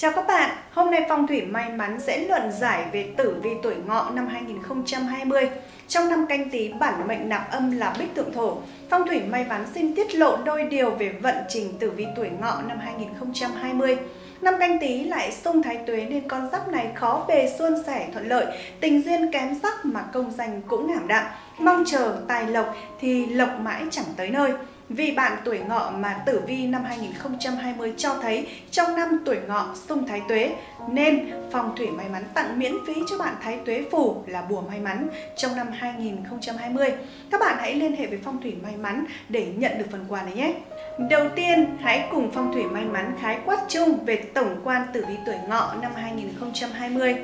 Chào các bạn, hôm nay Phong thủy may mắn sẽ luận giải về tử vi tuổi ngọ năm 2020. Trong năm canh tí bản mệnh nạp âm là bích tượng thổ. Phong thủy may mắn xin tiết lộ đôi điều về vận trình tử vi tuổi ngọ năm 2020. Năm canh tí lại xung thái tuế nên con giáp này khó bề suôn sẻ thuận lợi, tình duyên kém sắc mà công danh cũng ảm đạm. Mong chờ tài lộc thì lộc mãi chẳng tới nơi. Vì bạn tuổi ngọ mà tử vi năm 2020 cho thấy trong năm tuổi ngọ xung thái tuế nên phong thủy may mắn tặng miễn phí cho bạn thái tuế phủ là bùa may mắn trong năm 2020. Các bạn hãy liên hệ với phong thủy may mắn để nhận được phần quà này nhé. Đầu tiên, hãy cùng phong thủy may mắn khái quát chung về tổng quan tử vi tuổi ngọ năm 2020.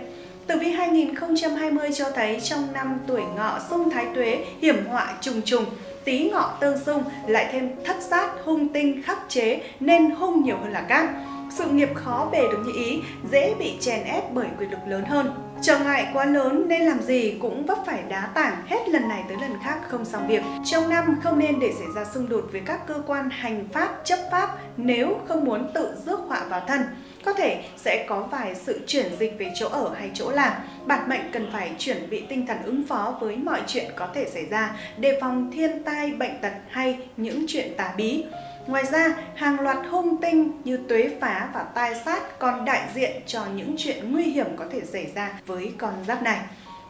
Tử vi 2020 cho thấy trong năm tuổi ngọ xung thái tuế hiểm họa trùng trùng tí ngọ tương xung, lại thêm thất sát, hung tinh, khắc chế, nên hung nhiều hơn là cát sự nghiệp khó bề được như ý, dễ bị chèn ép bởi quyền lực lớn hơn. Trở ngại quá lớn nên làm gì cũng vấp phải đá tảng hết lần này tới lần khác không xong việc. Trong năm không nên để xảy ra xung đột với các cơ quan hành pháp, chấp pháp nếu không muốn tự rước họa vào thân có thể sẽ có vài sự chuyển dịch về chỗ ở hay chỗ làm. Bản mệnh cần phải chuẩn bị tinh thần ứng phó với mọi chuyện có thể xảy ra, đề phòng thiên tai, bệnh tật hay những chuyện tà bí. Ngoài ra, hàng loạt hung tinh như tuế phá và tai sát còn đại diện cho những chuyện nguy hiểm có thể xảy ra với con giáp này.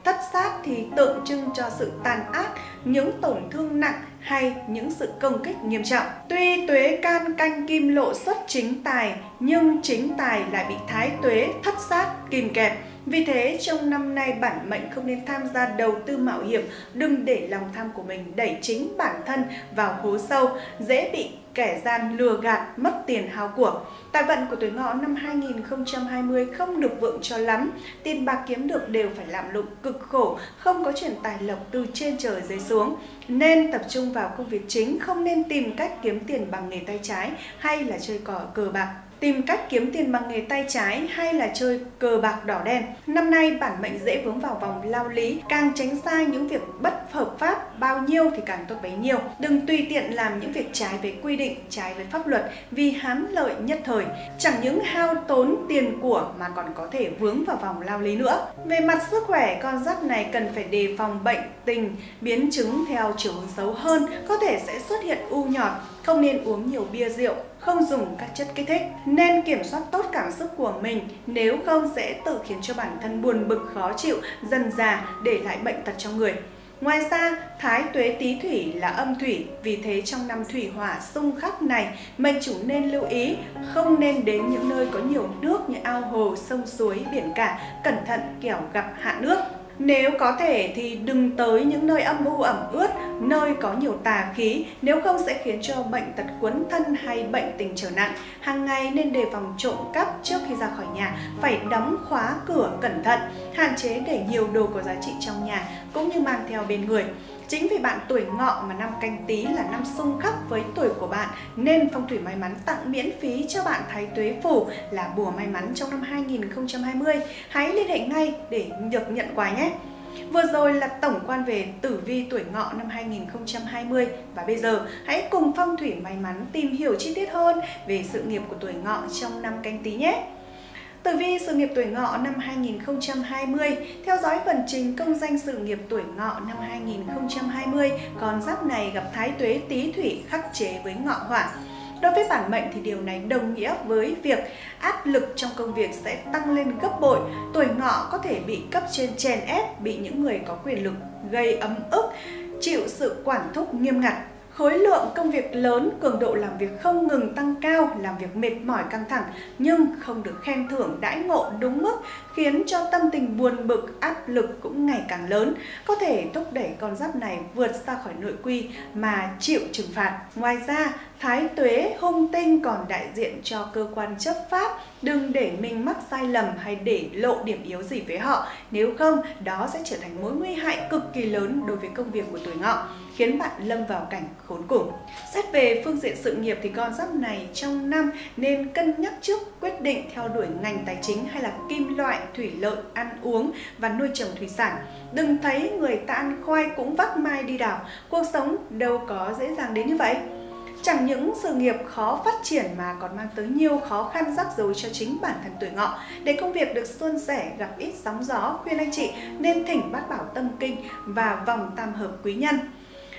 Thất sát thì tượng trưng cho sự tàn ác, những tổn thương nặng hay những sự công kích nghiêm trọng. Tuy tuế can canh kim lộ xuất chính tài, nhưng chính tài lại bị thái tuế thất sát kìm kẹp. Vì thế, trong năm nay bản mệnh không nên tham gia đầu tư mạo hiểm, đừng để lòng tham của mình đẩy chính bản thân vào hố sâu, dễ bị kẻ gian lừa gạt, mất tiền hao của. Tài vận của tuổi ngọ năm 2020 không được vượng cho lắm, tiền bạc kiếm được đều phải làm lụng cực khổ, không có chuyện tài lộc từ trên trời rơi xuống. Nên tập trung vào công việc chính, không nên tìm cách kiếm tiền bằng nghề tay trái hay là chơi cỏ cờ bạc tìm cách kiếm tiền bằng nghề tay trái hay là chơi cờ bạc đỏ đen. Năm nay bản mệnh dễ vướng vào vòng lao lý, càng tránh xa những việc bất hợp pháp bao nhiêu thì càng tốt bấy nhiêu. Đừng tùy tiện làm những việc trái với quy định, trái với pháp luật vì hám lợi nhất thời. Chẳng những hao tốn tiền của mà còn có thể vướng vào vòng lao lý nữa. Về mặt sức khỏe, con giáp này cần phải đề phòng bệnh tình, biến chứng theo chiều hướng xấu hơn, có thể sẽ xuất hiện u nhọt, không nên uống nhiều bia rượu, không dùng các chất kích thích. Nên kiểm soát tốt cảm xúc của mình, nếu không sẽ tự khiến cho bản thân buồn bực khó chịu, dần già để lại bệnh tật trong người. Ngoài ra, thái tuế tý thủy là âm thủy, vì thế trong năm thủy hỏa xung khắc này, mệnh chủ nên lưu ý không nên đến những nơi có nhiều nước như ao hồ, sông suối, biển cả, cẩn thận kẻo gặp hạ nước. Nếu có thể thì đừng tới những nơi âm u ẩm ướt, nơi có nhiều tà khí, nếu không sẽ khiến cho bệnh tật cuốn thân hay bệnh tình trở nặng. Hàng ngày nên đề phòng trộm cắp trước khi ra khỏi nhà, phải đóng khóa cửa cẩn thận, hạn chế để nhiều đồ có giá trị trong nhà cũng như mang theo bên người. Chính vì bạn tuổi ngọ mà năm canh tí là năm xung khắc với tuổi của bạn nên phong thủy may mắn tặng miễn phí cho bạn Thái Tuế Phủ là bùa may mắn trong năm 2020. Hãy liên hệ ngay để được nhận quà nhé! Vừa rồi là tổng quan về tử vi tuổi ngọ năm 2020 và bây giờ, hãy cùng phong thủy may mắn tìm hiểu chi tiết hơn về sự nghiệp của tuổi ngọ trong năm canh tí nhé! Tử vi sự nghiệp tuổi ngọ năm 2020 Theo dõi phần trình công danh sự nghiệp tuổi ngọ năm 2020 Con giáp này gặp thái tuế tý thủy khắc chế với ngọ hỏa Đối với bản mệnh thì điều này đồng nghĩa với việc áp lực trong công việc sẽ tăng lên gấp bội. Tuổi ngọ có thể bị cấp trên chèn ép, bị những người có quyền lực gây ấm ức, chịu sự quản thúc nghiêm ngặt Khối lượng công việc lớn, cường độ làm việc không ngừng tăng cao, làm việc mệt mỏi căng thẳng nhưng không được khen thưởng đãi ngộ đúng mức khiến cho tâm tình buồn bực, áp lực cũng ngày càng lớn, có thể thúc đẩy con giáp này vượt ra khỏi nội quy mà chịu trừng phạt. Ngoài ra, Thái tuế hung tinh còn đại diện cho cơ quan chấp pháp, đừng để mình mắc sai lầm hay để lộ điểm yếu gì với họ, nếu không đó sẽ trở thành mối nguy hại cực kỳ lớn đối với công việc của tuổi ngọ khiến bạn lâm vào cảnh khốn cùng. Xét về phương diện sự nghiệp thì con giáp này trong năm nên cân nhắc trước quyết định theo đuổi ngành tài chính hay là kim loại, thủy lợi, ăn uống và nuôi trồng thủy sản. Đừng thấy người ta ăn khoai cũng vác mai đi đảo, cuộc sống đâu có dễ dàng đến như vậy. Chẳng những sự nghiệp khó phát triển mà còn mang tới nhiều khó khăn rắc rối cho chính bản thân tuổi ngọ. Để công việc được suôn sẻ, gặp ít sóng gió, khuyên anh chị nên thỉnh bát bảo tâm kinh và vòng tam hợp quý nhân.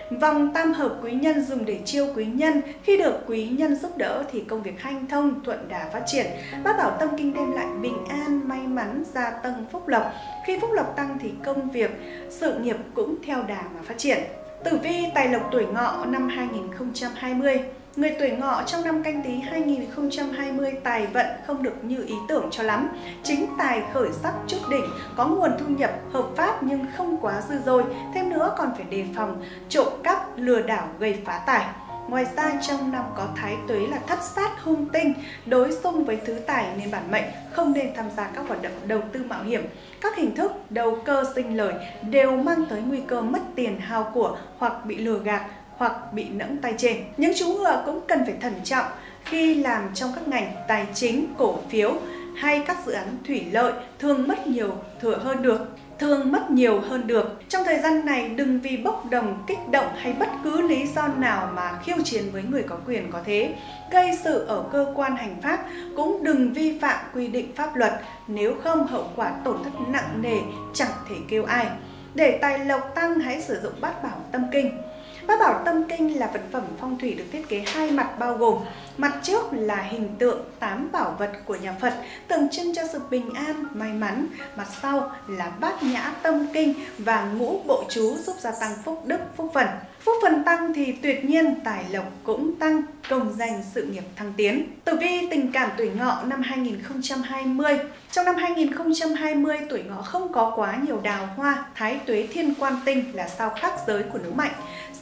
Vòng tam hợp quý nhân dùng để chiêu quý nhân, khi được quý nhân giúp đỡ thì công việc hanh thông, thuận đà phát triển. Bát bảo tâm kinh đem lại bình an, may mắn, gia tăng phúc lộc. Khi phúc lộc tăng thì công việc, sự nghiệp cũng theo đà mà phát triển. Tử vi tài lộc tuổi ngọ năm 2020 Người tuổi ngọ trong năm canh tí 2020 tài vận không được như ý tưởng cho lắm. Chính tài khởi sắc chút đỉnh, có nguồn thu nhập hợp pháp nhưng không quá dư dôi. Thêm nữa còn phải đề phòng trộm cắp, lừa đảo gây phá tài. Ngoài ra trong năm có thái tuế là thất sát hung tinh, đối xung với thứ tài nên bản mệnh không nên tham gia các hoạt động đầu tư mạo hiểm. Các hình thức đầu cơ sinh lời đều mang tới nguy cơ mất tiền hao của hoặc bị lừa gạt hoặc bị nẫng tay trên. Những chú ngựa cũng cần phải thận trọng khi làm trong các ngành tài chính, cổ phiếu hay các dự án thủy lợi thường mất nhiều thừa hơn được thường mất nhiều hơn được. Trong thời gian này đừng vì bốc đồng, kích động hay bất cứ lý do nào mà khiêu chiến với người có quyền có thế. Gây sự ở cơ quan hành pháp cũng đừng vi phạm quy định pháp luật, nếu không hậu quả tổn thất nặng nề chẳng thể kêu ai. Để tài lộc tăng hãy sử dụng bát bảo tâm kinh. Bát bảo tâm kinh là vật phẩm phong thủy được thiết kế hai mặt bao gồm Mặt trước là hình tượng tám bảo vật của nhà Phật tượng trưng cho sự bình an, may mắn. Mặt sau là bát nhã tâm kinh và ngũ bộ chú giúp gia tăng phúc đức, phúc phần. Phúc phần tăng thì tuyệt nhiên tài lộc cũng tăng, công danh sự nghiệp thăng tiến. Tử vi tình cảm tuổi ngọ năm 2020 Trong năm 2020, tuổi ngọ không có quá nhiều đào hoa, thái tuế thiên quan tinh là sao khắc giới của nữ mạnh.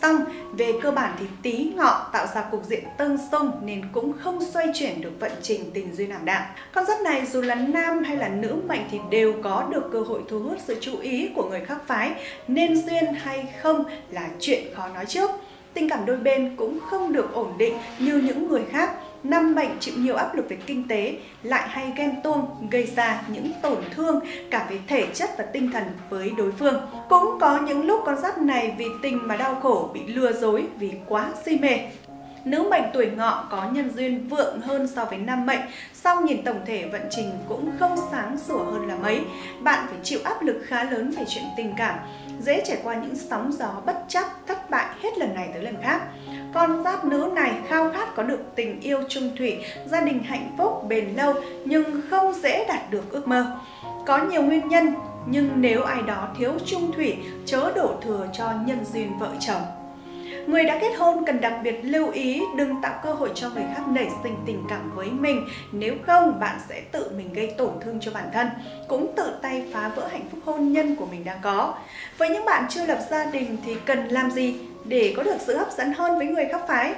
Xong, về cơ bản thì tí ngọ tạo ra cục diện tương xung nên cũng không xoay chuyển được vận trình tình duyên ảm đạm. Con giáp này dù là nam hay là nữ mệnh thì đều có được cơ hội thu hút sự chú ý của người khác phái, nên duyên hay không là chuyện khó nói trước. Tình cảm đôi bên cũng không được ổn định như những người khác. Năm mệnh chịu nhiều áp lực về kinh tế, lại hay ghen tuông, gây ra những tổn thương cả về thể chất và tinh thần với đối phương. Cũng có những lúc con giáp này vì tình mà đau khổ, bị lừa dối vì quá si mê. Nữ mệnh tuổi ngọ có nhân duyên vượng hơn so với nam mệnh, song nhìn tổng thể vận trình cũng không sáng sủa hơn là mấy. Bạn phải chịu áp lực khá lớn về chuyện tình cảm, dễ trải qua những sóng gió bất chấp, thất bại hết lần này tới lần khác. Con giáp nữ này khao khát có được tình yêu trung thủy, gia đình hạnh phúc, bền lâu nhưng không dễ đạt được ước mơ. Có nhiều nguyên nhân, nhưng nếu ai đó thiếu trung thủy, chớ đổ thừa cho nhân duyên vợ chồng. Người đã kết hôn cần đặc biệt lưu ý đừng tạo cơ hội cho người khác nảy sinh tình cảm với mình, nếu không bạn sẽ tự mình gây tổn thương cho bản thân, cũng tự tay phá vỡ hạnh phúc hôn nhân của mình đang có. Với những bạn chưa lập gia đình thì cần làm gì để có được sự hấp dẫn hơn với người khác phái?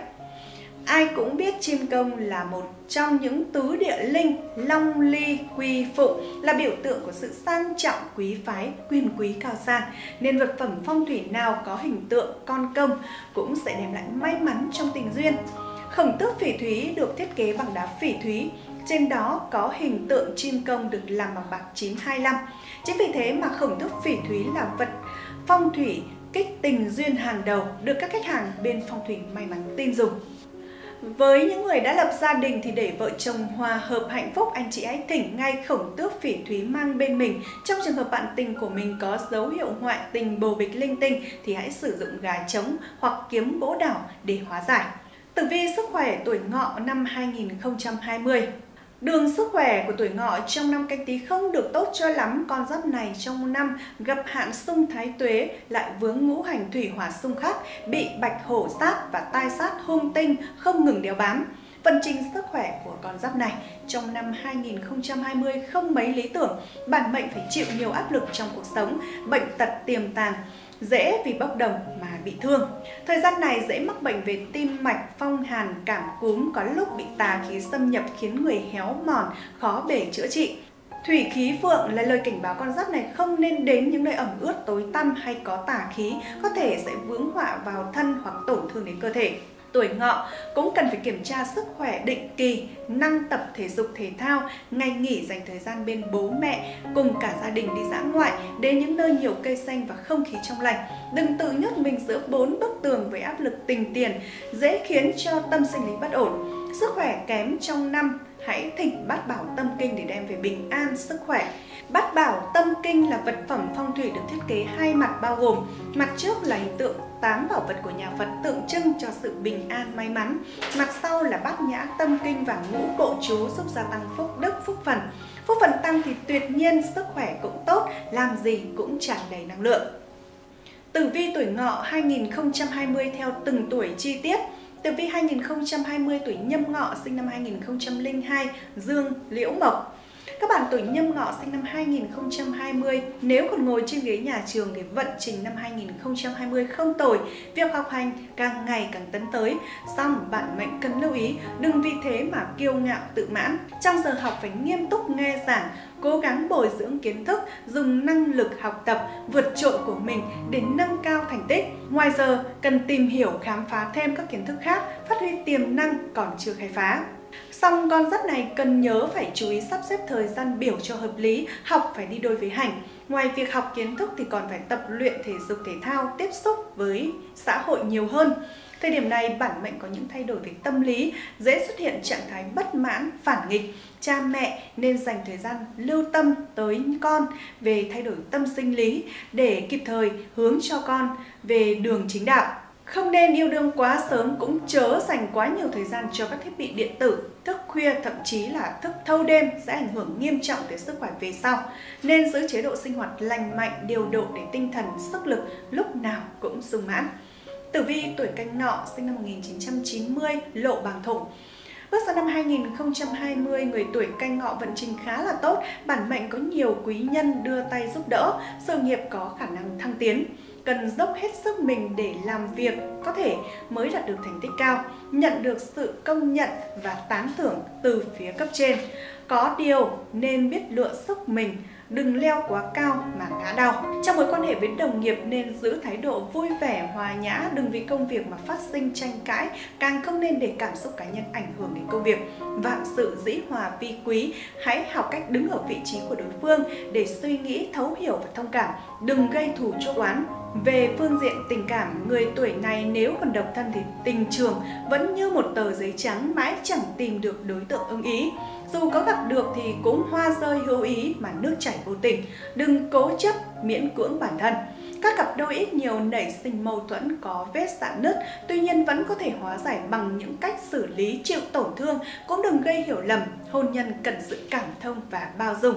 Ai cũng biết chim công là một trong những tứ địa linh long ly quy phụ là biểu tượng của sự sang trọng quý phái, quyền quý cao sang. Nên vật phẩm phong thủy nào có hình tượng con công cũng sẽ đem lại may mắn trong tình duyên. Khổng tước phỉ thúy được thiết kế bằng đá phỉ thúy, trên đó có hình tượng chim công được làm bằng bạc 925. Chính vì thế mà khổng tước phỉ thúy là vật phong thủy kích tình duyên hàng đầu được các khách hàng bên phong thủy may mắn tin dùng. Với những người đã lập gia đình thì để vợ chồng hòa hợp hạnh phúc, anh chị hãy thỉnh ngay khổng tước phỉ thúy mang bên mình. Trong trường hợp bạn tình của mình có dấu hiệu ngoại tình bồ bịch linh tinh thì hãy sử dụng gà trống hoặc kiếm gỗ đảo để hóa giải. Tử vi sức khỏe tuổi ngọ năm 2020 Đường sức khỏe của tuổi ngọ trong năm canh tí không được tốt cho lắm, con giáp này trong năm gặp hạn xung thái tuế, lại vướng ngũ hành thủy hỏa xung khắc, bị bạch hổ sát và tai sát hung tinh không ngừng đeo bám. phần trình sức khỏe của con giáp này trong năm 2020 không mấy lý tưởng, bản mệnh phải chịu nhiều áp lực trong cuộc sống, bệnh tật tiềm tàng, dễ vì bốc đồng mà bị thương. Thời gian này dễ mắc bệnh về tim mạch, phong hàn, cảm cúm, có lúc bị tà khí xâm nhập khiến người héo mòn, khó bể chữa trị. Thủy khí vượng là lời cảnh báo con giáp này không nên đến những nơi ẩm ướt tối tăm hay có tà khí, có thể sẽ vướng họa vào thân hoặc tổn thương đến cơ thể tuổi ngọ cũng cần phải kiểm tra sức khỏe định kỳ, năng tập thể dục thể thao, ngày nghỉ dành thời gian bên bố mẹ cùng cả gia đình đi dã ngoại đến những nơi nhiều cây xanh và không khí trong lành. Đừng tự nhốt mình giữa bốn bức tường với áp lực tình tiền, dễ khiến cho tâm sinh lý bất ổn. Sức khỏe kém trong năm, hãy thỉnh bát bảo tâm kinh để đem về bình an sức khỏe. Bát bảo tâm kinh là vật phẩm phong thủy được thiết kế hai mặt bao gồm mặt trước là hình tượng tám bảo vật của nhà Phật tượng trưng cho sự bình an may mắn. Mặt sau là bát nhã tâm kinh và ngũ bộ chú giúp gia tăng phúc đức phúc phần. Phúc phần tăng thì tuyệt nhiên sức khỏe cũng tốt, làm gì cũng tràn đầy năng lượng. Tử vi tuổi ngọ 2020 theo từng tuổi chi tiết. Tử vi 2020 tuổi nhâm ngọ sinh năm 2002, dương, liễu mộc. Các bạn tuổi nhâm ngọ sinh năm 2020 nếu còn ngồi trên ghế nhà trường thì vận trình năm 2020 không tồi, việc học hành càng ngày càng tấn tới. Xong bạn mệnh cần lưu ý, đừng vì thế mà kiêu ngạo tự mãn. Trong giờ học phải nghiêm túc nghe giảng, cố gắng bồi dưỡng kiến thức, dùng năng lực học tập, vượt trội của mình để nâng cao thành tích. Ngoài giờ, cần tìm hiểu khám phá thêm các kiến thức khác, phát huy tiềm năng còn chưa khai phá. Xong con giáp này cần nhớ phải chú ý sắp xếp thời gian biểu cho hợp lý, học phải đi đôi với hành. Ngoài việc học kiến thức thì còn phải tập luyện thể dục thể thao, tiếp xúc với xã hội nhiều hơn. Thời điểm này bản mệnh có những thay đổi về tâm lý, dễ xuất hiện trạng thái bất mãn, phản nghịch. Cha mẹ nên dành thời gian lưu tâm tới con về thay đổi tâm sinh lý để kịp thời hướng cho con về đường chính đạo. Không nên yêu đương quá sớm cũng chớ dành quá nhiều thời gian cho các thiết bị điện tử, thức khuya thậm chí là thức thâu đêm sẽ ảnh hưởng nghiêm trọng tới sức khỏe về sau. Nên giữ chế độ sinh hoạt lành mạnh, điều độ để tinh thần, sức lực lúc nào cũng sung mãn. Tử vi tuổi canh ngọ sinh năm 1990, lộ bàng thủng. Bước sang năm 2020, người tuổi canh ngọ vận trình khá là tốt, bản mệnh có nhiều quý nhân đưa tay giúp đỡ, sự nghiệp có khả năng thăng tiến cần dốc hết sức mình để làm việc có thể mới đạt được thành tích cao, nhận được sự công nhận và tán thưởng từ phía cấp trên. Có điều nên biết lựa sức mình, đừng leo quá cao mà ngã đau. Trong mối quan hệ với đồng nghiệp nên giữ thái độ vui vẻ, hòa nhã, đừng vì công việc mà phát sinh tranh cãi, càng không nên để cảm xúc cá nhân ảnh hưởng đến công việc. Vạn sự dĩ hòa vi quý, hãy học cách đứng ở vị trí của đối phương để suy nghĩ, thấu hiểu và thông cảm, đừng gây thù chuốc oán, về phương diện tình cảm, người tuổi này nếu còn độc thân thì tình trường vẫn như một tờ giấy trắng mãi chẳng tìm được đối tượng ưng ý. Dù có gặp được thì cũng hoa rơi hữu ý mà nước chảy vô tình. Đừng cố chấp miễn cưỡng bản thân. Các cặp đôi ít nhiều nảy sinh mâu thuẫn có vết dạn nứt, tuy nhiên vẫn có thể hóa giải bằng những cách xử lý chịu tổn thương, cũng đừng gây hiểu lầm, hôn nhân cần sự cảm thông và bao dung.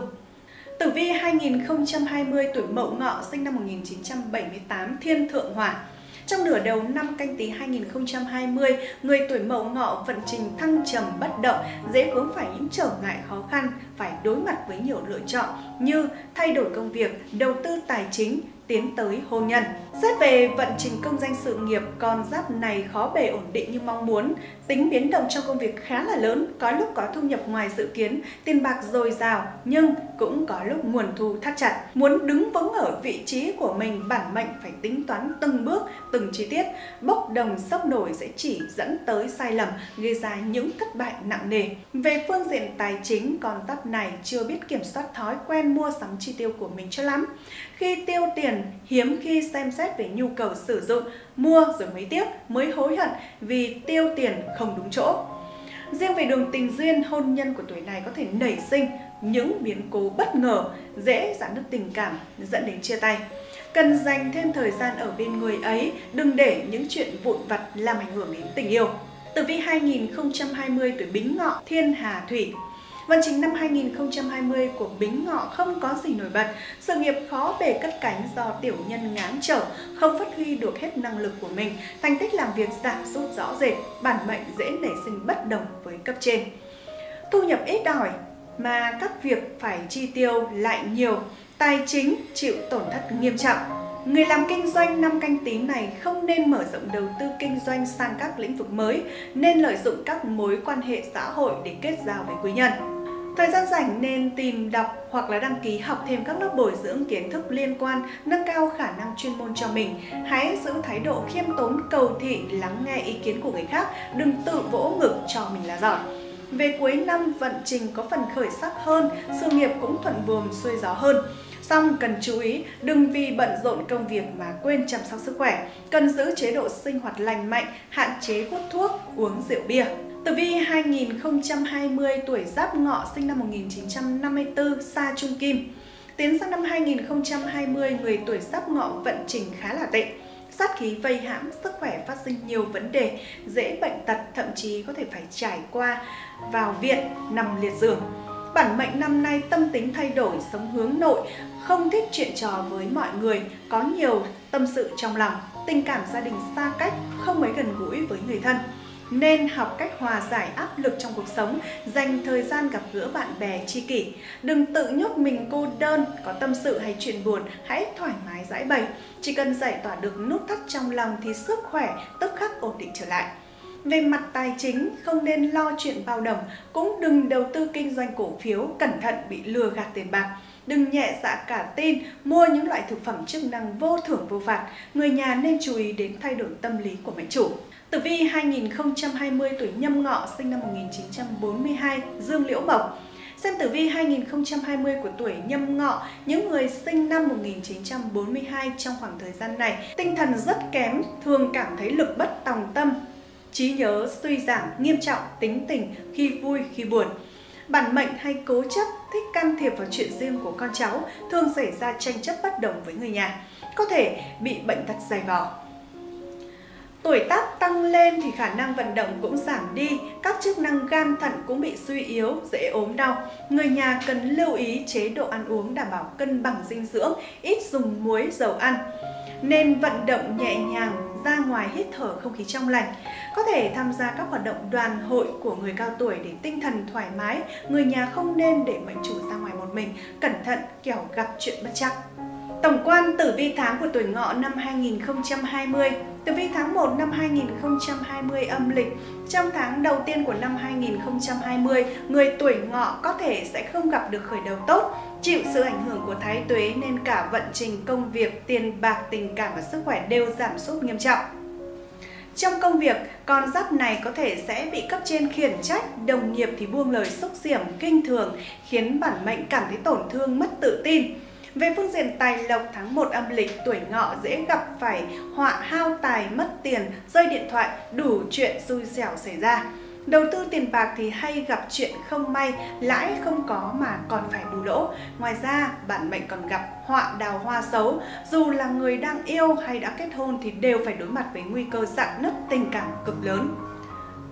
Tử vi 2020 tuổi Mậu Ngọ sinh năm 1978 Thiên Thượng Hỏa. Trong nửa đầu năm canh tí 2020, người tuổi Mậu Ngọ vận trình thăng trầm bất động, dễ vướng phải những trở ngại khó khăn, phải đối mặt với nhiều lựa chọn như thay đổi công việc, đầu tư tài chính, tiến tới hôn nhân. Xét về vận trình công danh sự nghiệp, con giáp này khó bề ổn định như mong muốn. Tính biến động trong công việc khá là lớn, có lúc có thu nhập ngoài dự kiến, tiền bạc dồi dào, nhưng cũng có lúc nguồn thu thắt chặt. Muốn đứng vững ở vị trí của mình, bản mệnh phải tính toán từng bước, từng chi tiết. Bốc đồng sốc nổi sẽ chỉ dẫn tới sai lầm, gây ra những thất bại nặng nề. Về phương diện tài chính, con giáp này chưa biết kiểm soát thói quen mua sắm chi tiêu của mình cho lắm. Khi tiêu tiền, hiếm khi xem xét về nhu cầu sử dụng, mua rồi mới tiếc, mới hối hận vì tiêu tiền không đúng chỗ. Riêng về đường tình duyên, hôn nhân của tuổi này có thể nảy sinh những biến cố bất ngờ, dễ giãn nứt tình cảm, dẫn đến chia tay. Cần dành thêm thời gian ở bên người ấy, đừng để những chuyện vụn vặt làm ảnh hưởng đến tình yêu. Tử vi 2020 tuổi Bính Ngọ, Thiên Hà Thủy văn chính năm 2020 của Bính Ngọ không có gì nổi bật, sự nghiệp khó bề cất cánh do tiểu nhân ngán trở, không phát huy được hết năng lực của mình, thành tích làm việc giảm sút rõ rệt, bản mệnh dễ nảy sinh bất đồng với cấp trên. Thu nhập ít ỏi mà các việc phải chi tiêu lại nhiều, tài chính chịu tổn thất nghiêm trọng. Người làm kinh doanh năm canh tí này không nên mở rộng đầu tư kinh doanh sang các lĩnh vực mới, nên lợi dụng các mối quan hệ xã hội để kết giao với quý nhân. Thời gian rảnh nên tìm đọc hoặc là đăng ký học thêm các lớp bồi dưỡng kiến thức liên quan, nâng cao khả năng chuyên môn cho mình. Hãy giữ thái độ khiêm tốn, cầu thị, lắng nghe ý kiến của người khác, đừng tự vỗ ngực cho mình là giỏi. Về cuối năm, vận trình có phần khởi sắc hơn, sự nghiệp cũng thuận buồm xuôi gió hơn. Xong cần chú ý đừng vì bận rộn công việc mà quên chăm sóc sức khỏe. Cần giữ chế độ sinh hoạt lành mạnh, hạn chế hút thuốc, uống rượu bia. Tử vi 2020 tuổi Giáp Ngọ sinh năm 1954 Sa Trung Kim. Tiến sang năm 2020, người tuổi Giáp Ngọ vận trình khá là tệ. Sát khí vây hãm, sức khỏe phát sinh nhiều vấn đề, dễ bệnh tật, thậm chí có thể phải trải qua vào viện, nằm liệt giường. Bản mệnh năm nay tâm tính thay đổi, sống hướng nội, không thích chuyện trò với mọi người, có nhiều tâm sự trong lòng, tình cảm gia đình xa cách, không mấy gần gũi với người thân nên học cách hòa giải áp lực trong cuộc sống, dành thời gian gặp gỡ bạn bè tri kỷ. Đừng tự nhốt mình cô đơn, có tâm sự hay chuyện buồn, hãy thoải mái giải bày. Chỉ cần giải tỏa được nút thắt trong lòng thì sức khỏe tức khắc ổn định trở lại. Về mặt tài chính, không nên lo chuyện bao đồng, cũng đừng đầu tư kinh doanh cổ phiếu, cẩn thận bị lừa gạt tiền bạc. Đừng nhẹ dạ cả tin, mua những loại thực phẩm chức năng vô thưởng vô phạt. Người nhà nên chú ý đến thay đổi tâm lý của mệnh chủ. Tử vi 2020 tuổi nhâm ngọ sinh năm 1942, Dương Liễu Mộc. Xem tử vi 2020 của tuổi nhâm ngọ, những người sinh năm 1942 trong khoảng thời gian này, tinh thần rất kém, thường cảm thấy lực bất tòng tâm, trí nhớ suy giảm nghiêm trọng, tính tình khi vui khi buồn. Bản mệnh hay cố chấp, thích can thiệp vào chuyện riêng của con cháu, thường xảy ra tranh chấp bất đồng với người nhà, có thể bị bệnh tật dày vò. Tuổi tác tăng lên thì khả năng vận động cũng giảm đi, các chức năng gan thận cũng bị suy yếu, dễ ốm đau. Người nhà cần lưu ý chế độ ăn uống đảm bảo cân bằng dinh dưỡng, ít dùng muối, dầu ăn. Nên vận động nhẹ nhàng, ra ngoài hít thở không khí trong lành. Có thể tham gia các hoạt động đoàn hội của người cao tuổi để tinh thần thoải mái. Người nhà không nên để mệnh chủ ra ngoài một mình, cẩn thận kẻo gặp chuyện bất chắc. Tổng quan tử vi tháng của tuổi ngọ năm 2020 Tử vi tháng 1 năm 2020 âm lịch Trong tháng đầu tiên của năm 2020, người tuổi ngọ có thể sẽ không gặp được khởi đầu tốt Chịu sự ảnh hưởng của thái tuế nên cả vận trình công việc, tiền bạc, tình cảm và sức khỏe đều giảm sút nghiêm trọng trong công việc, con giáp này có thể sẽ bị cấp trên khiển trách, đồng nghiệp thì buông lời xúc diểm, kinh thường, khiến bản mệnh cảm thấy tổn thương, mất tự tin. Về phương diện tài lộc tháng 1 âm lịch tuổi ngọ dễ gặp phải họa hao tài mất tiền, rơi điện thoại, đủ chuyện xui xẻo xảy ra. Đầu tư tiền bạc thì hay gặp chuyện không may, lãi không có mà còn phải bù lỗ. Ngoài ra, bản mệnh còn gặp họa đào hoa xấu. Dù là người đang yêu hay đã kết hôn thì đều phải đối mặt với nguy cơ dạn nứt tình cảm cực lớn.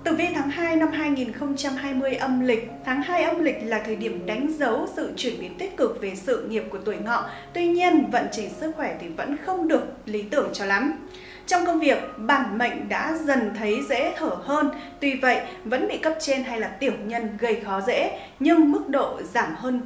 Tử vi tháng 2 năm 2020 âm lịch, tháng 2 âm lịch là thời điểm đánh dấu sự chuyển biến tích cực về sự nghiệp của tuổi ngọ. Tuy nhiên, vận trình sức khỏe thì vẫn không được lý tưởng cho lắm. Trong công việc, bản mệnh đã dần thấy dễ thở hơn, tuy vậy vẫn bị cấp trên hay là tiểu nhân gây khó dễ, nhưng mức độ giảm hơn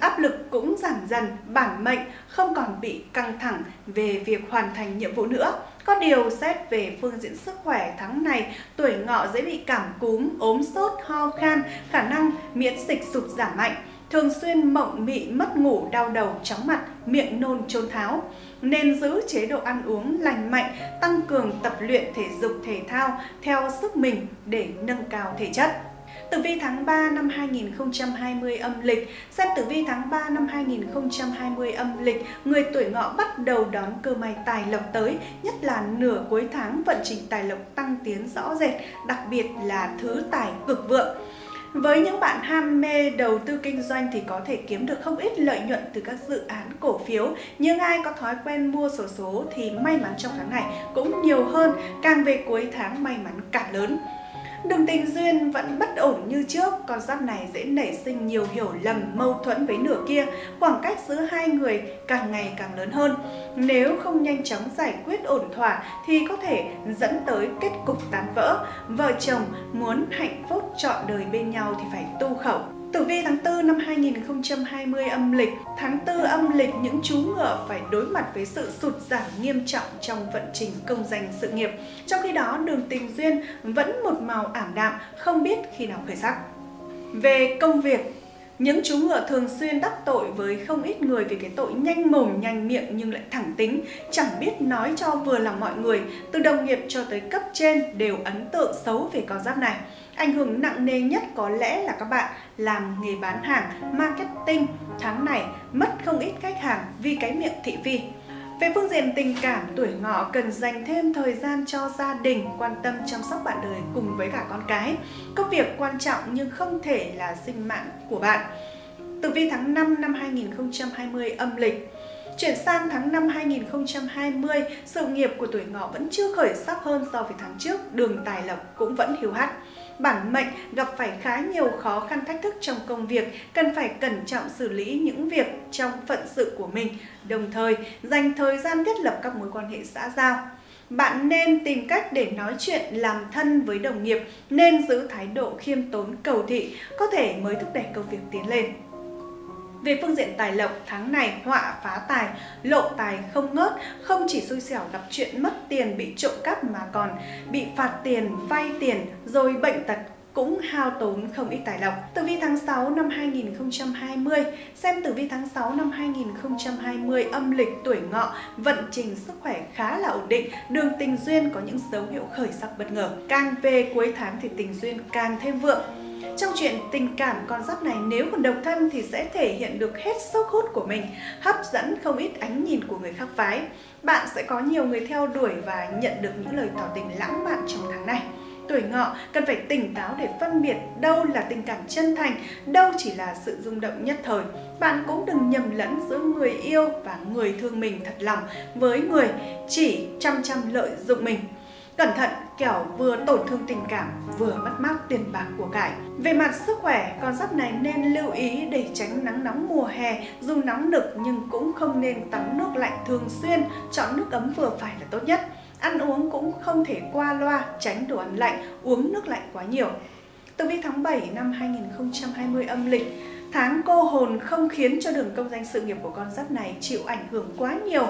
áp lực cũng giảm dần, bản mệnh không còn bị căng thẳng về việc hoàn thành nhiệm vụ nữa. Có điều xét về phương diện sức khỏe tháng này, tuổi ngọ dễ bị cảm cúm, ốm sốt, ho khan, khả năng miễn dịch sụt giảm mạnh. Thường xuyên mộng mị mất ngủ đau đầu chóng mặt miệng nôn trôn tháo. Nên giữ chế độ ăn uống lành mạnh tăng cường tập luyện thể dục thể thao theo sức mình để nâng cao thể chất. Tử vi tháng 3 năm 2020 âm lịch Xem tử vi tháng 3 năm 2020 âm lịch Người tuổi ngọ bắt đầu đón cơ may tài lộc tới Nhất là nửa cuối tháng vận trình tài lộc tăng tiến rõ rệt Đặc biệt là thứ tài cực vượng với những bạn ham mê đầu tư kinh doanh thì có thể kiếm được không ít lợi nhuận từ các dự án cổ phiếu. Nhưng ai có thói quen mua sổ số thì may mắn trong tháng này cũng nhiều hơn, càng về cuối tháng may mắn càng lớn. Đường tình duyên vẫn bất ổn như trước, con giáp này dễ nảy sinh nhiều hiểu lầm, mâu thuẫn với nửa kia, khoảng cách giữa hai người càng ngày càng lớn hơn. Nếu không nhanh chóng giải quyết ổn thỏa thì có thể dẫn tới kết cục tán vỡ. Vợ chồng muốn hạnh phúc trọn đời bên nhau thì phải tu khẩu. Tử vi tháng 4 năm 2020 âm lịch, tháng 4 âm lịch những chú ngựa phải đối mặt với sự sụt giảm nghiêm trọng trong vận trình công danh sự nghiệp. Trong khi đó, đường tình duyên vẫn một màu ảm đạm, không biết khi nào khởi sắc. Về công việc, những chú ngựa thường xuyên đắc tội với không ít người vì cái tội nhanh mồm nhanh miệng nhưng lại thẳng tính, chẳng biết nói cho vừa lòng mọi người, từ đồng nghiệp cho tới cấp trên đều ấn tượng xấu về con giáp này. Ảnh hưởng nặng nề nhất có lẽ là các bạn làm nghề bán hàng, marketing, tháng này mất không ít khách hàng vì cái miệng thị phi. Về phương diện tình cảm, tuổi ngọ cần dành thêm thời gian cho gia đình, quan tâm chăm sóc bạn đời cùng với cả con cái. Công việc quan trọng nhưng không thể là sinh mạng của bạn. Tử vi tháng 5 năm 2020 âm lịch Chuyển sang tháng 5 2020, sự nghiệp của tuổi ngọ vẫn chưa khởi sắc hơn so với tháng trước, đường tài lộc cũng vẫn hiu hắt bản mệnh gặp phải khá nhiều khó khăn thách thức trong công việc, cần phải cẩn trọng xử lý những việc trong phận sự của mình, đồng thời dành thời gian thiết lập các mối quan hệ xã giao. Bạn nên tìm cách để nói chuyện làm thân với đồng nghiệp, nên giữ thái độ khiêm tốn cầu thị, có thể mới thúc đẩy công việc tiến lên. Về phương diện tài lộc, tháng này họa phá tài, lộ tài không ngớt, không chỉ xui xẻo gặp chuyện mất tiền bị trộm cắp mà còn bị phạt tiền, vay tiền, rồi bệnh tật cũng hao tốn không ít tài lộc. Tử vi tháng 6 năm 2020, xem tử vi tháng 6 năm 2020 âm lịch tuổi ngọ, vận trình sức khỏe khá là ổn định, đường tình duyên có những dấu hiệu khởi sắc bất ngờ. Càng về cuối tháng thì tình duyên càng thêm vượng. Trong chuyện tình cảm con giáp này nếu còn độc thân thì sẽ thể hiện được hết sức hút của mình, hấp dẫn không ít ánh nhìn của người khác phái. Bạn sẽ có nhiều người theo đuổi và nhận được những lời tỏ tình lãng mạn trong tháng này. Tuổi ngọ cần phải tỉnh táo để phân biệt đâu là tình cảm chân thành, đâu chỉ là sự rung động nhất thời. Bạn cũng đừng nhầm lẫn giữa người yêu và người thương mình thật lòng với người chỉ chăm chăm lợi dụng mình. Cẩn thận kẻo vừa tổn thương tình cảm vừa mất mát tiền bạc của cải. Về mặt sức khỏe, con giáp này nên lưu ý để tránh nắng nóng mùa hè, dù nóng nực nhưng cũng không nên tắm nước lạnh thường xuyên, chọn nước ấm vừa phải là tốt nhất. Ăn uống cũng không thể qua loa, tránh đồ ăn lạnh, uống nước lạnh quá nhiều. Tử vi tháng 7 năm 2020 âm lịch, tháng cô hồn không khiến cho đường công danh sự nghiệp của con giáp này chịu ảnh hưởng quá nhiều.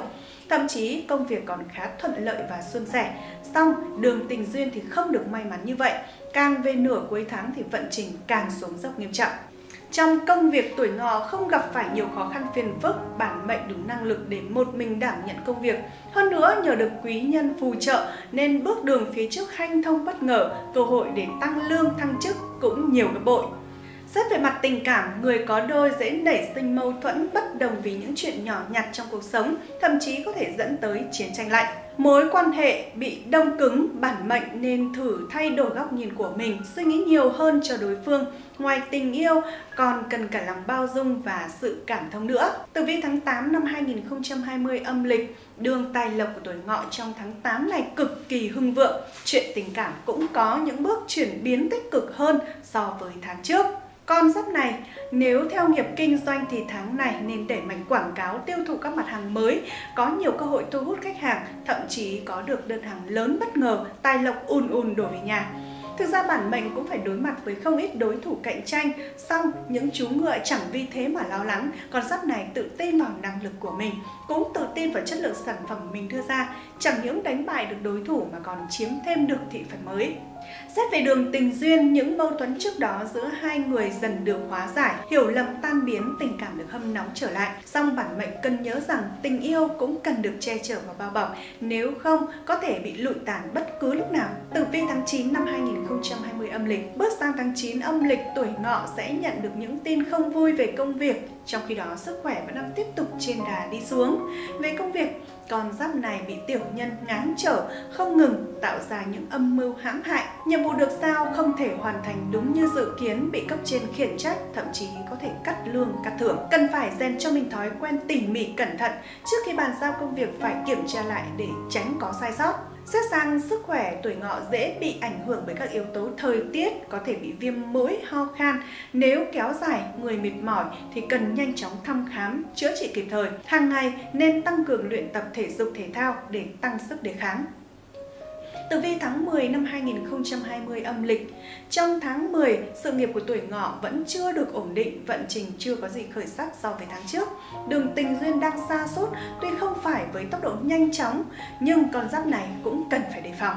Thậm chí công việc còn khá thuận lợi và suôn sẻ. song đường tình duyên thì không được may mắn như vậy. Càng về nửa cuối tháng thì vận trình càng xuống dốc nghiêm trọng. Trong công việc tuổi ngọ không gặp phải nhiều khó khăn phiền phức, bản mệnh đủ năng lực để một mình đảm nhận công việc. Hơn nữa nhờ được quý nhân phù trợ nên bước đường phía trước hanh thông bất ngờ, cơ hội để tăng lương thăng chức cũng nhiều gấp bội. Xét về mặt tình cảm, người có đôi dễ nảy sinh mâu thuẫn bất đồng vì những chuyện nhỏ nhặt trong cuộc sống, thậm chí có thể dẫn tới chiến tranh lạnh. Mối quan hệ bị đông cứng, bản mệnh nên thử thay đổi góc nhìn của mình, suy nghĩ nhiều hơn cho đối phương. Ngoài tình yêu, còn cần cả lòng bao dung và sự cảm thông nữa. từ vi tháng 8 năm 2020 âm lịch, đường tài lộc của tuổi ngọ trong tháng 8 này cực kỳ hưng vượng. Chuyện tình cảm cũng có những bước chuyển biến tích cực hơn so với tháng trước. Con giáp này, nếu theo nghiệp kinh doanh thì tháng này nên đẩy mạnh quảng cáo tiêu thụ các mặt hàng mới, có nhiều cơ hội thu hút khách hàng, thậm chí có được đơn hàng lớn bất ngờ, tài lộc ùn ùn đổ về nhà. Thực ra bản mệnh cũng phải đối mặt với không ít đối thủ cạnh tranh, song những chú ngựa chẳng vì thế mà lo lắng, con giáp này tự tin vào năng lực của mình, cũng tự tin vào chất lượng sản phẩm mình đưa ra, chẳng những đánh bại được đối thủ mà còn chiếm thêm được thị phần mới. Xét về đường tình duyên, những mâu thuẫn trước đó giữa hai người dần được hóa giải, hiểu lầm tan biến, tình cảm được hâm nóng trở lại. Song bản mệnh cần nhớ rằng tình yêu cũng cần được che chở và bao bọc, nếu không có thể bị lụi tàn bất cứ lúc nào. Tử vi tháng 9 năm 2020 âm lịch, bước sang tháng 9 âm lịch tuổi ngọ sẽ nhận được những tin không vui về công việc, trong khi đó sức khỏe vẫn đang tiếp tục trên đà đi xuống. Về công việc, con giáp này bị tiểu nhân ngáng trở, không ngừng tạo ra những âm mưu hãm hại. Nhiệm vụ được giao không thể hoàn thành đúng như dự kiến, bị cấp trên khiển trách, thậm chí có thể cắt lương, cắt thưởng. Cần phải rèn cho mình thói quen tỉ mỉ cẩn thận trước khi bàn giao công việc phải kiểm tra lại để tránh có sai sót. Xét sang sức khỏe, tuổi ngọ dễ bị ảnh hưởng bởi các yếu tố thời tiết, có thể bị viêm mũi, ho khan. Nếu kéo dài, người mệt mỏi thì cần nhanh chóng thăm khám, chữa trị kịp thời. Hàng ngày nên tăng cường luyện tập thể dục thể thao để tăng sức đề kháng. Tử vi tháng 10 năm 2020 âm lịch. Trong tháng 10, sự nghiệp của tuổi ngọ vẫn chưa được ổn định, vận trình chưa có gì khởi sắc so với tháng trước. Đường tình duyên đang xa sút tuy không phải với tốc độ nhanh chóng, nhưng con giáp này cũng cần phải đề phòng.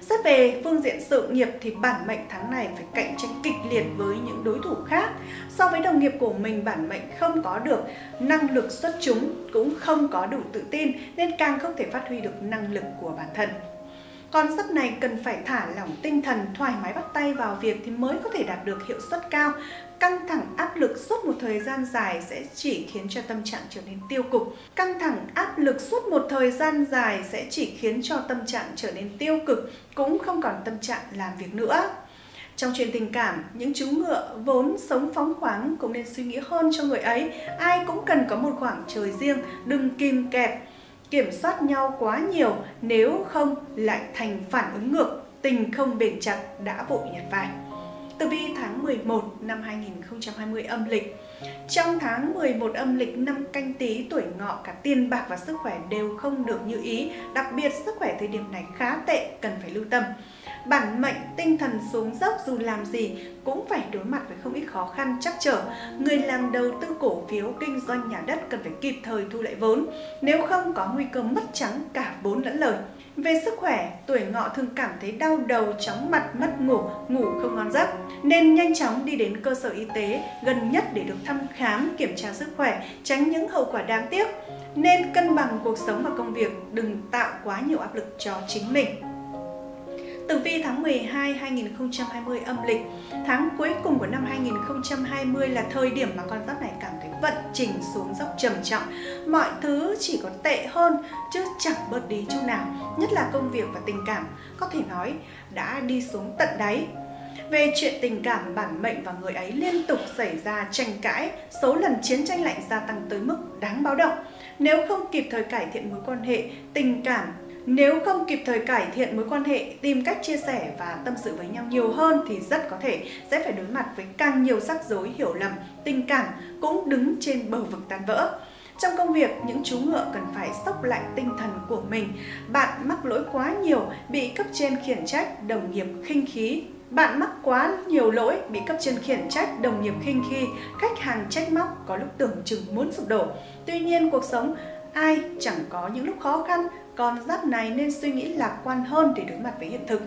Xét về phương diện sự nghiệp thì bản mệnh tháng này phải cạnh tranh kịch liệt với những đối thủ khác. So với đồng nghiệp của mình bản mệnh không có được năng lực xuất chúng, cũng không có đủ tự tin nên càng không thể phát huy được năng lực của bản thân. Con giấc này cần phải thả lỏng tinh thần, thoải mái bắt tay vào việc thì mới có thể đạt được hiệu suất cao. Căng thẳng áp lực suốt một thời gian dài sẽ chỉ khiến cho tâm trạng trở nên tiêu cực. Căng thẳng áp lực suốt một thời gian dài sẽ chỉ khiến cho tâm trạng trở nên tiêu cực, cũng không còn tâm trạng làm việc nữa. Trong chuyện tình cảm, những chú ngựa vốn sống phóng khoáng cũng nên suy nghĩ hơn cho người ấy. Ai cũng cần có một khoảng trời riêng, đừng kìm kẹp kiểm soát nhau quá nhiều nếu không lại thành phản ứng ngược, tình không bền chặt đã vội nhặt vải Tử vi tháng 11 năm 2020 âm lịch. Trong tháng 11 âm lịch năm canh tí tuổi ngọ cả tiền bạc và sức khỏe đều không được như ý. Đặc biệt sức khỏe thời điểm này khá tệ, cần phải lưu tâm. Bản mệnh tinh thần xuống dốc dù làm gì cũng phải đối mặt với không ít khó khăn chắc trở. Người làm đầu tư cổ phiếu kinh doanh nhà đất cần phải kịp thời thu lại vốn, nếu không có nguy cơ mất trắng cả vốn lẫn lời. Về sức khỏe, tuổi ngọ thường cảm thấy đau đầu, chóng mặt, mất ngủ, ngủ không ngon giấc. Nên nhanh chóng đi đến cơ sở y tế gần nhất để được thăm khám, kiểm tra sức khỏe, tránh những hậu quả đáng tiếc. Nên cân bằng cuộc sống và công việc, đừng tạo quá nhiều áp lực cho chính mình. Tử vi tháng 12 2020 âm lịch, tháng cuối cùng của năm 2020 là thời điểm mà con giáp này cảm thấy vận trình xuống dốc trầm trọng. Mọi thứ chỉ có tệ hơn chứ chẳng bớt đi chút nào, nhất là công việc và tình cảm, có thể nói đã đi xuống tận đáy. Về chuyện tình cảm, bản mệnh và người ấy liên tục xảy ra tranh cãi, số lần chiến tranh lạnh gia tăng tới mức đáng báo động. Nếu không kịp thời cải thiện mối quan hệ, tình cảm nếu không kịp thời cải thiện mối quan hệ, tìm cách chia sẻ và tâm sự với nhau nhiều hơn thì rất có thể sẽ phải đối mặt với càng nhiều rắc rối hiểu lầm, tình cảm cũng đứng trên bờ vực tan vỡ. Trong công việc, những chú ngựa cần phải sốc lại tinh thần của mình. Bạn mắc lỗi quá nhiều, bị cấp trên khiển trách, đồng nghiệp khinh khí, bạn mắc quá nhiều lỗi, bị cấp trên khiển trách, đồng nghiệp khinh khi, khách hàng trách móc, có lúc tưởng chừng muốn sụp đổ. Tuy nhiên, cuộc sống ai chẳng có những lúc khó khăn, con giáp này nên suy nghĩ lạc quan hơn để đối mặt với hiện thực.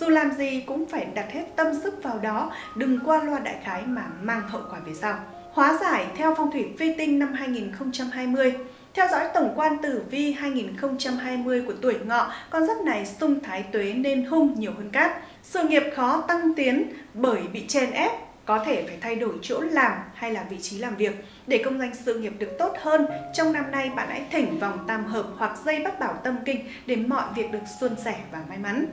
Dù làm gì cũng phải đặt hết tâm sức vào đó, đừng qua loa đại khái mà mang hậu quả về sau. Hóa giải theo phong thủy vi tinh năm 2020 theo dõi tổng quan tử vi 2020 của tuổi ngọ, con giáp này xung thái tuế nên hung nhiều hơn cát. Sự nghiệp khó tăng tiến bởi bị chèn ép, có thể phải thay đổi chỗ làm hay là vị trí làm việc. Để công danh sự nghiệp được tốt hơn, trong năm nay bạn hãy thỉnh vòng tam hợp hoặc dây bắt bảo tâm kinh để mọi việc được suôn sẻ và may mắn.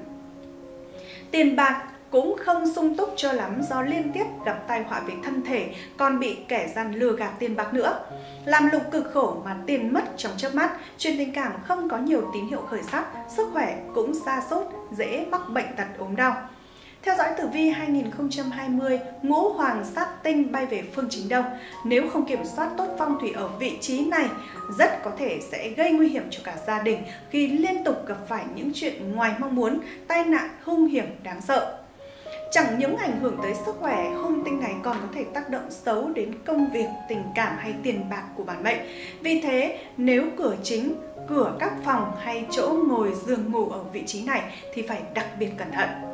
Tiền bạc cũng không sung túc cho lắm do liên tiếp gặp tai họa về thân thể, còn bị kẻ gian lừa gạt tiền bạc nữa. Làm lục cực khổ mà tiền mất trong chớp mắt, chuyện tình cảm không có nhiều tín hiệu khởi sắc, sức khỏe cũng xa sút dễ mắc bệnh tật ốm đau. Theo dõi tử vi 2020, ngũ hoàng sát tinh bay về phương chính đông. Nếu không kiểm soát tốt phong thủy ở vị trí này, rất có thể sẽ gây nguy hiểm cho cả gia đình khi liên tục gặp phải những chuyện ngoài mong muốn, tai nạn hung hiểm đáng sợ. Chẳng những ảnh hưởng tới sức khỏe, hung tinh này còn có thể tác động xấu đến công việc, tình cảm hay tiền bạc của bản mệnh. Vì thế, nếu cửa chính, cửa các phòng hay chỗ ngồi giường ngủ ở vị trí này thì phải đặc biệt cẩn thận.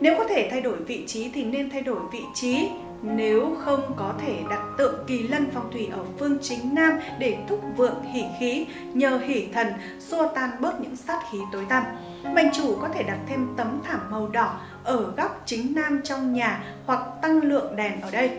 Nếu có thể thay đổi vị trí thì nên thay đổi vị trí nếu không có thể đặt tượng kỳ lân phong thủy ở phương chính nam để thúc vượng hỷ khí, nhờ hỷ thần xua tan bớt những sát khí tối tăm. Mệnh chủ có thể đặt thêm tấm thảm màu đỏ ở góc chính nam trong nhà hoặc tăng lượng đèn ở đây.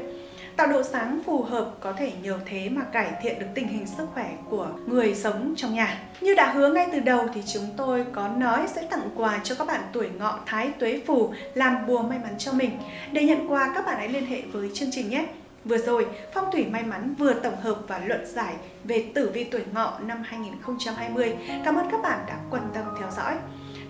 Tạo độ sáng phù hợp có thể nhờ thế mà cải thiện được tình hình sức khỏe của người sống trong nhà. Như đã hứa ngay từ đầu thì chúng tôi có nói sẽ tặng quà cho các bạn tuổi ngọ thái tuế phù làm bùa may mắn cho mình. Để nhận quà các bạn hãy liên hệ với chương trình nhé. Vừa rồi, Phong thủy may mắn vừa tổng hợp và luận giải về tử vi tuổi ngọ năm 2020. Cảm ơn các bạn đã quan tâm theo dõi.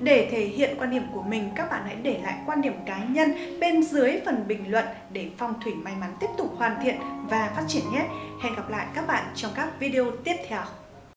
Để thể hiện quan điểm của mình, các bạn hãy để lại quan điểm cá nhân bên dưới phần bình luận để phong thủy may mắn tiếp tục hoàn thiện và phát triển nhé. Hẹn gặp lại các bạn trong các video tiếp theo.